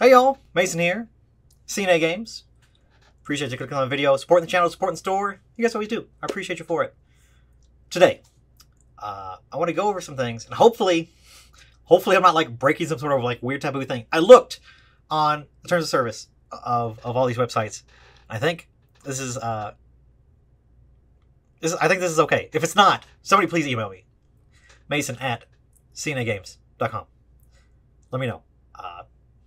Hey y'all, Mason here. CNA Games. Appreciate you clicking on the video, supporting the channel, supporting the store. You guys always do. I appreciate you for it. Today, uh, I want to go over some things, and hopefully, hopefully I'm not like breaking some sort of like weird taboo thing. I looked on the terms of service of, of all these websites. I think this is uh, this is, I think this is okay. If it's not, somebody please email me. Mason at cnagames.com. Let me know.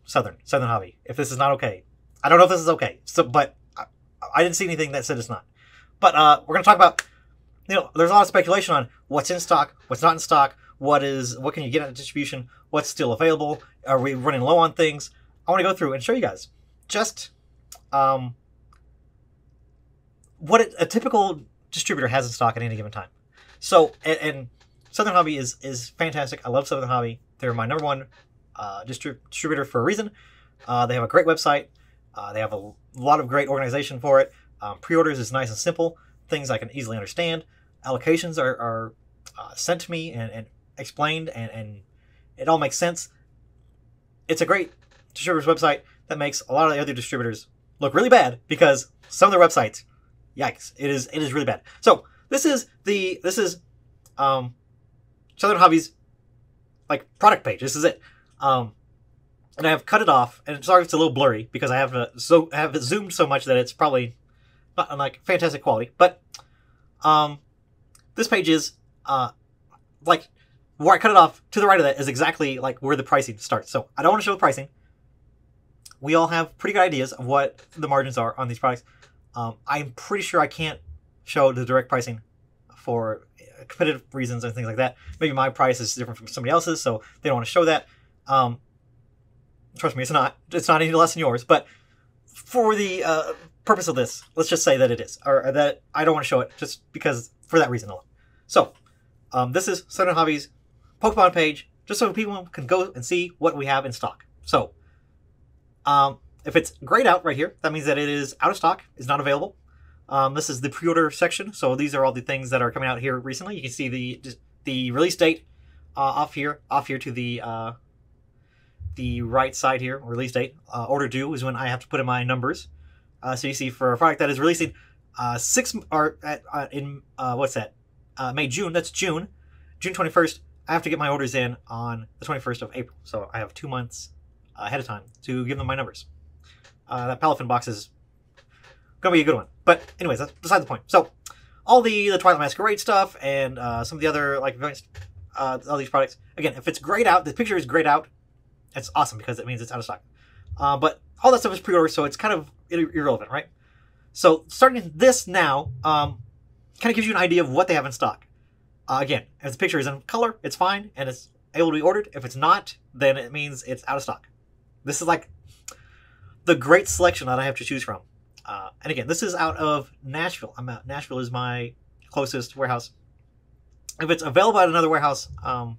Southern, Southern Hobby. If this is not okay, I don't know if this is okay. So, but I, I didn't see anything that said it's not. But uh, we're gonna talk about. You know, there's a lot of speculation on what's in stock, what's not in stock, what is, what can you get at distribution, what's still available, are we running low on things? I want to go through and show you guys just um, what a typical distributor has in stock at any given time. So, and, and Southern Hobby is is fantastic. I love Southern Hobby. They're my number one uh, distri- distributor for a reason. Uh, they have a great website. Uh, they have a lot of great organization for it. Um, pre-orders is nice and simple. Things I can easily understand. Allocations are, are uh, sent to me and, and explained, and, and it all makes sense. It's a great distributor's website that makes a lot of the other distributors look really bad because some of their websites, yikes, it is it is really bad. So this is the this is um, Southern Hobbies like product page. This is it. Um, and I have cut it off, and sorry it's a little blurry because I have uh, so I have it zoomed so much that it's probably not like fantastic quality. But um, this page is uh, like where I cut it off to the right of that is exactly like where the pricing starts. So I don't want to show the pricing. We all have pretty good ideas of what the margins are on these products. Um, I'm pretty sure I can't show the direct pricing for competitive reasons and things like that. Maybe my price is different from somebody else's, so they don't want to show that. Um, trust me, it's not. It's not any less than yours. But for the uh, purpose of this, let's just say that it is, or that I don't want to show it just because for that reason alone. So, um, this is Southern Hobbies Pokemon page, just so people can go and see what we have in stock. So, um, if it's grayed out right here, that means that it is out of stock, is not available. Um, this is the pre-order section, so these are all the things that are coming out here recently. You can see the the release date uh, off here, off here to the uh, the right side here, release date. Uh, order due is when I have to put in my numbers. Uh, so you see for a product that is releasing uh, six or at, uh, in what's that? May June. That's June, June twenty first. I have to get my orders in on the twenty first of April, so I have two months ahead of time to give them my numbers. that Palafin box is gonna be a good one. But anyways, that's beside the point. So all the the Twilight Masquerade stuff and uh, some of the other like uh, all these products. Again, if it's grayed out, the picture is grayed out. It's awesome because it means it's out of stock. Uh, but all that stuff is pre-order, so it's kind of irrelevant, right? So starting this now, um, kind of gives you an idea of what they have in stock. Uh, again, if the picture is in color, it's fine and it's able to be ordered. If it's not, then it means it's out of stock. This is like the great selection that I have to choose from. Uh, and again, this is out of Nashville. I'm out. Nashville is my closest warehouse. If it's available at another warehouse, um,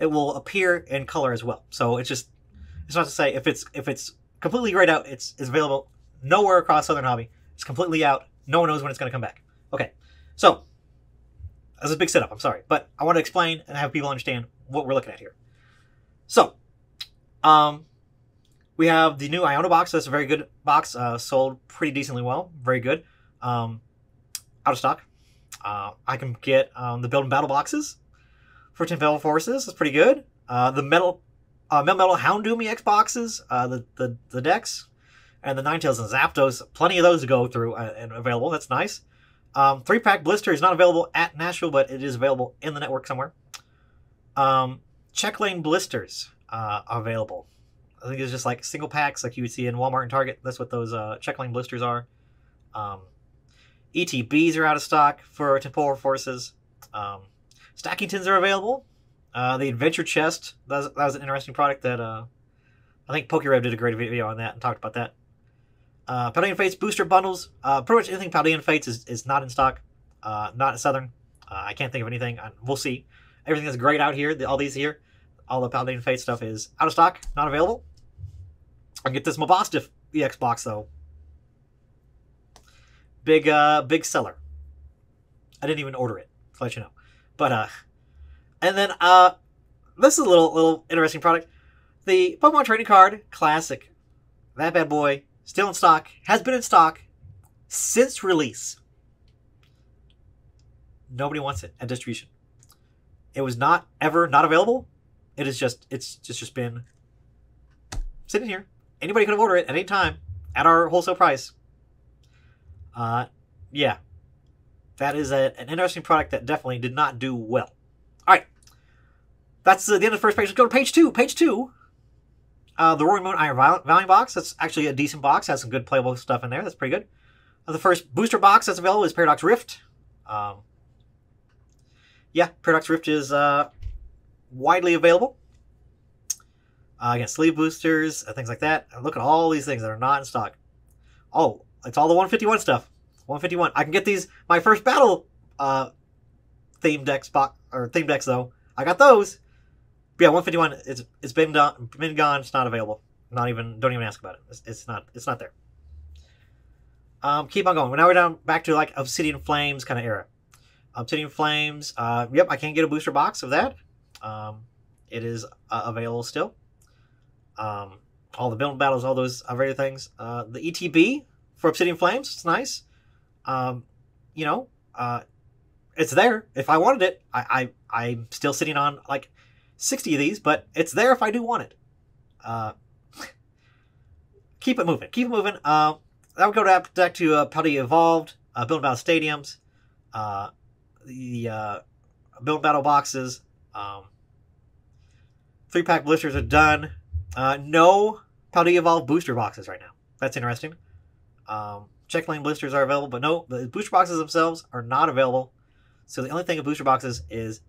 it will appear in color as well. So it's just it's not to say if it's if it's completely grayed out, it's it's available nowhere across Southern Hobby. It's completely out. No one knows when it's going to come back. Okay, so that's a big setup. I'm sorry, but I want to explain and have people understand what we're looking at here. So, um, we have the new Iono box. That's a very good box. Uh, sold pretty decently well. Very good. Um, out of stock. Uh, I can get um, the build and battle boxes for Temporal Forces. That's pretty good. Uh, the metal, uh, metal metal Houndoom EX boxes. Uh, the, the the decks and the Ninetales and Zapdos. Plenty of those to go through uh, and available. That's nice. Um, three pack blister is not available at Nashville, but it is available in the network somewhere. Um, check lane blisters uh, available. I think it's just like single packs like you would see in Walmart and Target. That's what those uh, check lane blisters are. Um, ETBs are out of stock for temporal forces. Um, stacking tins are available. Uh, the adventure chest that was, that was, an interesting product that uh, I think PokeRev did a great video on that and talked about that. Uh, Paldean Fates booster bundles. Uh, pretty much anything Paldean Fates is, is not in stock. Uh, not Southern. Uh, I can't think of anything. We'll see. Everything that's great out here, the, all these here, all the Paldean Fates stuff is out of stock, not available. I get this Mabosstiff EX box though. Big uh big seller. I didn't even order it, to let you know. But uh and then uh this is a little little interesting product. The Pokemon Trading Card Classic. That bad boy, still in stock, has been in stock since release. Nobody wants it at distribution. It was not ever not available. It is just it's just just been sitting here. Anybody could have ordered it at any time at our wholesale price. Uh, yeah, that is a, an interesting product that definitely did not do well. All right, that's the end of the first page. Let's go to page two. Page two. Uh, the Roaring Moon Iron Valiant box. That's actually a decent box. Has some good playable stuff in there. That's pretty good. Uh, the first booster box that's available is Paradox Rift. Um, yeah, Paradox Rift is uh, widely available. Uh, again, sleeve boosters, uh, things like that. And look at all these things that are not in stock. Oh, it's all the 151 stuff. 151. I can get these. My first battle uh, theme decks box or theme decks though. I got those. But yeah, 151. It's it's been done, been gone. It's not available. Not even. Don't even ask about it. It's, it's not. It's not there. Um, keep on going. Now we're down back to like Obsidian Flames kind of era. Obsidian Flames. Uh, yep, I can't get a booster box of that. Um, it is uh, available still. Um, all the build battles, all those other things. Uh, the ETB for Obsidian Flames, it's nice. Um, you know, uh, it's there. If I wanted it, I, I I'm still sitting on like 60 of these, but it's there if I do want it. Uh, keep it moving. Keep it moving. Uh, that would go back, back to uh, Paldea Evolved, uh, Build Battle Stadiums, uh, the uh, Build Battle boxes. Um, three pack blisters are done. Uh, no Paldea Evolved booster boxes right now. That's interesting. Um, check lane blisters are available, but no, the booster boxes themselves are not available. So the only thing of booster boxes is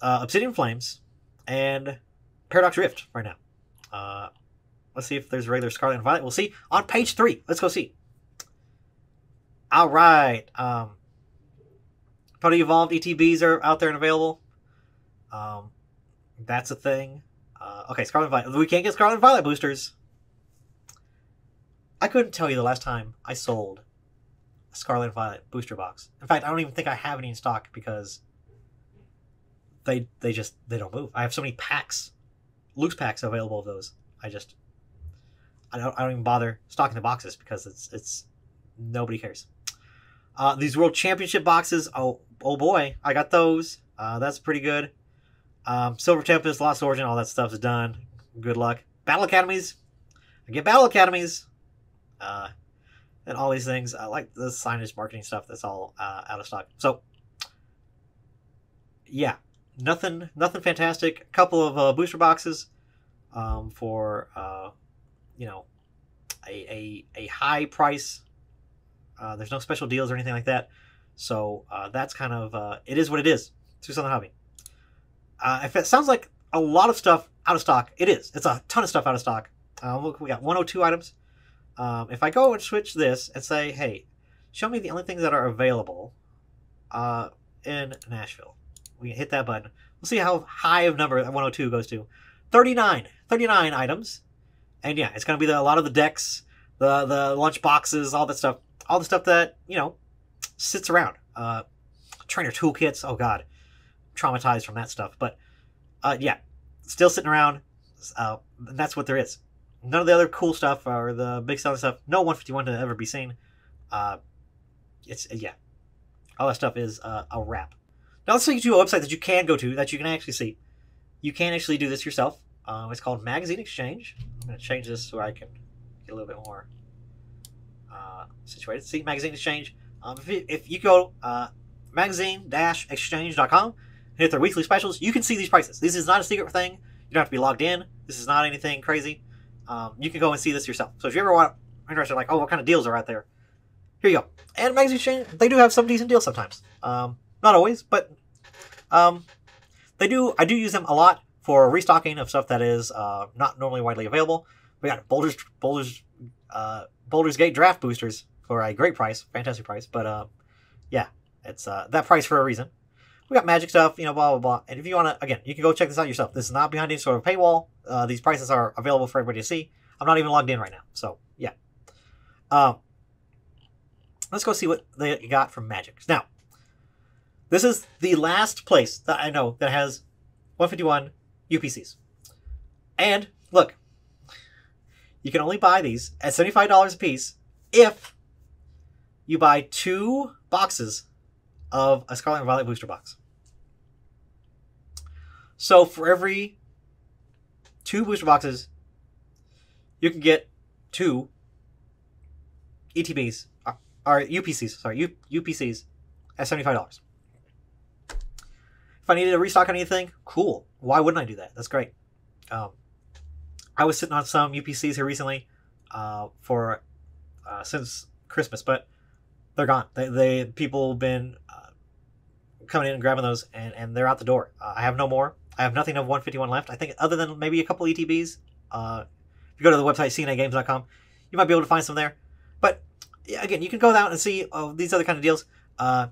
uh, Obsidian Flames and Paradox Rift right now. Uh, let's see if there's regular Scarlet and Violet. We'll see on page three. Let's go see. All right. Um, Paldea Evolved ETBs are out there and available. Um, that's a thing. Uh, okay, Scarlet Violet. We can't get Scarlet Violet boosters. I couldn't tell you the last time I sold a Scarlet Violet booster box. In fact, I don't even think I have any in stock because they they just they don't move. I have so many packs, loose packs available of those. I just I don't I don't even bother stocking the boxes because it's it's nobody cares. Uh, these World Championship boxes, oh oh boy, I got those. Uh, that's pretty good. Um, Silver Tempest, Lost Origin, all that stuff's done. Good luck. Battle Academies, I get Battle Academies, uh, and all these things. I like the signage marketing stuff. That's all uh, out of stock. So, yeah, nothing, nothing fantastic. A couple of uh, booster boxes um, for uh, you know a, a, a high price. Uh, there's no special deals or anything like that. So uh, that's kind of uh, it is what it is. To Southern Hobby. Uh, if it sounds like a lot of stuff out of stock, it is. It's a ton of stuff out of stock. Uh, look, we got 102 items. Um, if I go and switch this and say, hey, show me the only things that are available uh, in Nashville, we hit that button. We'll see how high of number that 102 goes to. 39. 39 items. And yeah, it's going to be the, a lot of the decks, the, the lunch boxes, all that stuff. All the stuff that, you know, sits around. Uh, trainer toolkits. Oh, God. Traumatized from that stuff. But uh, yeah, still sitting around. Uh, that's what there is none of the other cool stuff or the big selling stuff. No 151 to ever be seen. Uh, it's yeah, all that stuff is uh, a wrap. Now let's take you to a website that you can go to that you can actually see. You can actually do this yourself. Um, it's called Magazine Exchange. I'm going to change this so I can get a little bit more uh, situated. See, Magazine Exchange. Um, if, you, if you go uh, magazine-exchange.com hit their weekly specials, you can see these prices. This is not a secret thing. You don't have to be logged in. This is not anything crazy. Um, you can go and see this yourself. So if you ever want interested, like, oh, what kind of deals are out there? Here you go. And Magazine Exchange, they do have some decent deals sometimes. Um, not always, but um, they do. I do use them a lot for restocking of stuff that is uh, not normally widely available. We got Baldur's, Baldur's, uh, Baldur's Gate draft boosters for a great price, fantastic price. But uh, yeah, it's uh, that price for a reason. We got magic stuff, you know, blah blah blah. And if you want to, again, you can go check this out yourself. This is not behind any sort of paywall. Uh, these prices are available for everybody to see. I'm not even logged in right now, so yeah. Um, let's go see what they got from Magic. Now, this is the last place that I know that has 151 UPCs. And look, you can only buy these at $75 a piece if you buy two boxes of a Scarlet and Violet booster box. So for every two booster boxes, you can get two ETBs uh, or UPCs. Sorry, U, UPCs at seventy five dollars. If I needed to restock on anything, cool. Why wouldn't I do that? That's great. Um, I was sitting on some UPCs here recently uh, for uh, since Christmas, but they're gone. They, they people been coming in and grabbing those, and, and they're out the door. Uh, I have no more. I have nothing of 151 left. I think other than maybe a couple ETBs. Uh, if you go to the website cnagames.com, you might be able to find some there. But yeah, again, you can go out and see oh, these other kind of deals. Uh,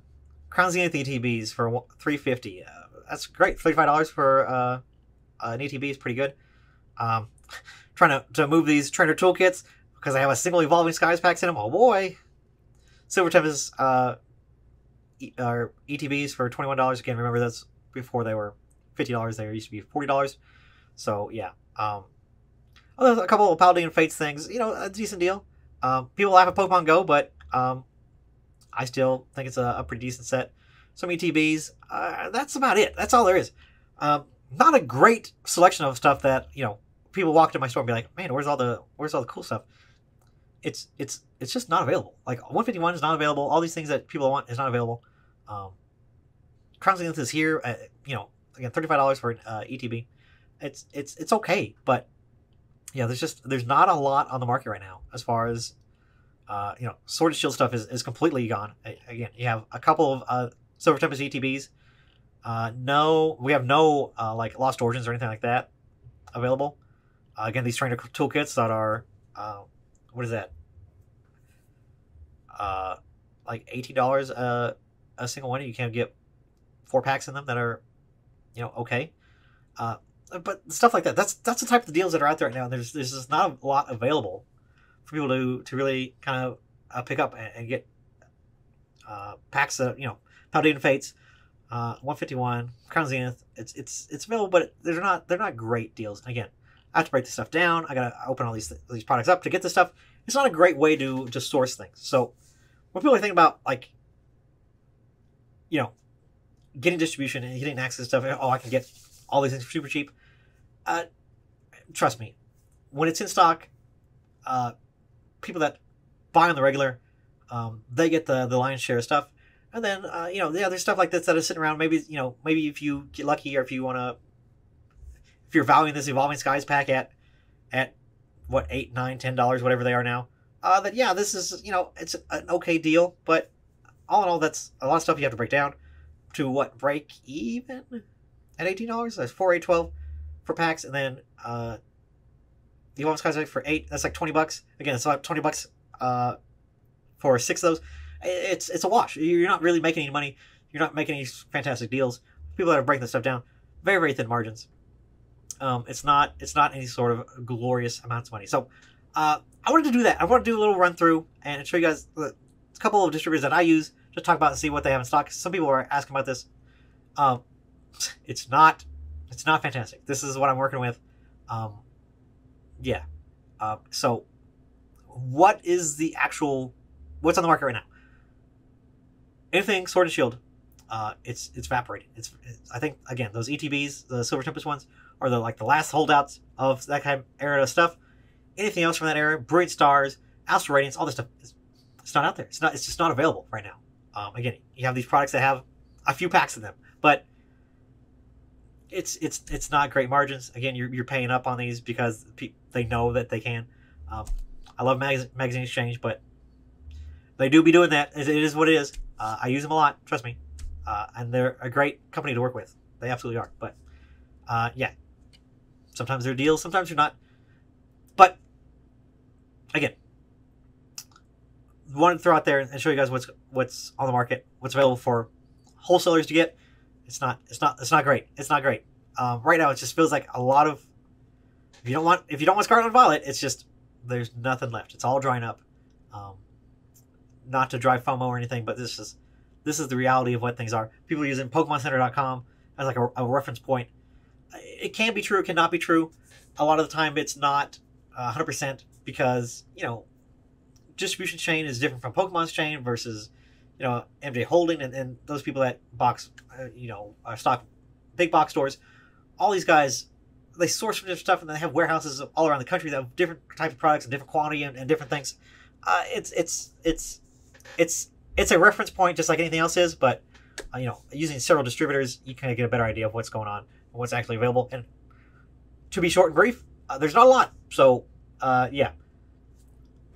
Crown Zenith ETBs for 350. Uh, that's great. $35 for uh, an ETB is pretty good. Um, trying to, to move these trainer toolkits because I have a single evolving skies packs in them. Oh boy. Silver Tempest uh, or ETBs for $21. Again, remember that's before they were $50. They used to be $40. So yeah. Um, oh, a couple of Paldean Fates things. You know, a decent deal. Um, people laugh at Pokemon Go, but um, I still think it's a, a pretty decent set. Some ETBs. Uh, that's about it. That's all there is. Um, not a great selection of stuff that you know people walk to my store and be like, "Man, where's all the where's all the cool stuff?" It's it's it's just not available. Like 151 is not available. All these things that people want is not available. Um, Crown Zenith is here. At, you know, again, thirty five dollars for uh, ETB. It's it's it's okay, but yeah, there's just there's not a lot on the market right now as far as uh, you know, Sword and Shield stuff is, is completely gone. Again, you have a couple of uh, Silver Tempest ETBs. Uh, no, we have no uh, like Lost Origins or anything like that available. Uh, again, these trainer toolkits that are uh, what is that? Uh, like eighteen dollars a a single one. You can get four packs in them that are, you know, okay. Uh, but stuff like that. That's that's the type of deals that are out there right now. There's there's just not a lot available for people to to really kind of uh, pick up and, and get uh, packs of you know Paldean Fates, uh, 151 Crown Zenith. It's it's it's available, but they're not they're not great deals. Again, I have to break this stuff down. I gotta open all these these products up to get this stuff. It's not a great way to to source things. So when people are thinking about like you know getting distribution and getting access to stuff, oh I can get all these things for super cheap. Uh, trust me, when it's in stock, uh, people that buy on the regular, um, they get the the lion's share of stuff. And then uh, you know, yeah, there's stuff like this that is sitting around. Maybe you know, maybe if you get lucky, or if you want to, if you're valuing this evolving skies pack at at what eight, nine, ten dollars, whatever they are now, uh, that yeah, this is you know, it's an okay deal. But all in all, that's a lot of stuff you have to break down to what break even at eighteen dollars. That's four, eight, twelve for packs, and then uh, the Evolving Skies pack for eight. That's like twenty bucks. Again, it's about twenty bucks uh, for six of those it's it's a wash. You're not really making any money. You're not making any fantastic deals. People that are breaking this stuff down, very very thin margins. Um, it's not it's not any sort of glorious amounts of money. So uh, I wanted to do that. I want to do a little run through and show you guys a couple of distributors that I use. Just talk about and see what they have in stock. Some people are asking about this. Um, it's not it's not fantastic. This is what I'm working with. Um, yeah. Uh, so what is the actual what's on the market right now? anything Sword and Shield, uh, it's it's evaporating. It's, it's, I think again those ETBs, the Silver Tempest ones, are the like the last holdouts of that kind of era of stuff. Anything else from that era, Brilliant Stars, Astral Radiance, all this stuff, it's, it's not out there. It's not. It's just not available right now. Um, again, you have these products that have a few packs of them, but it's it's it's not great margins. Again, you're, you're paying up on these because pe- they know that they can. Um, I love mag- magazine exchange, but they do be doing that. It is what it is. Uh, I use them a lot, trust me, uh, and they're a great company to work with. They absolutely are. But uh, yeah, sometimes they're deals, sometimes they're not. But again, wanted to throw out there and show you guys what's what's on the market, what's available for wholesalers to get. It's not it's not it's not great. It's not great. Um, right now, it just feels like a lot of. If you don't want if you don't want Scarlet Violet, it's just there's nothing left. It's all drying up. Um, not to drive FOMO or anything, but this is this is the reality of what things are. People are using PokemonCenter.com as like a, a reference point. It can be true, it cannot be true. a lot of the time it's not uh, 100% because you know distribution chain is different from Pokemon's chain versus you know MJ Holding and, and those people that box uh, you know uh, stock big box stores. All these guys they source from different stuff and they have warehouses all around the country that have different types of products and different quantity and, and different things. Uh, it's it's it's it's it's a reference point just like anything else is, but uh, you know using several distributors you kind of get a better idea of what's going on and what's actually available. And to be short and brief, uh, there's not a lot. So uh, yeah,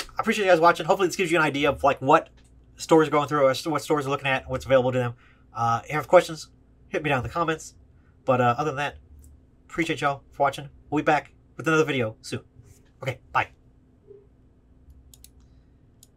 I appreciate you guys watching. Hopefully this gives you an idea of like what stores are going through, or what stores are looking at, what's available to them. Uh, if you have questions, hit me down in the comments. But uh, other than that, appreciate y'all for watching. We'll be back with another video soon. Okay, bye.